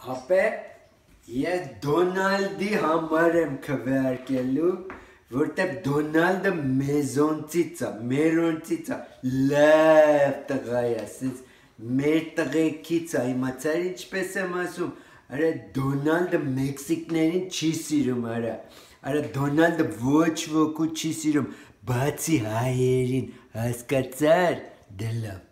Ապե ես Դոնալդի համար եմ քվեարկելու, որտեվ Դոնալդը մեզոնցից է, մերոնցից է, լավ տղա է, ասես մեր տղեկից է, իմացար ինչպես եմ ասում, արա Դոնալդը մեքսիկներին չի սիրում, արա, արա Դոնալդը ոչ ոքու չի սիրում, բացի հայերին, հասկացար, դե լավ